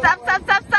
stop, stop, stop.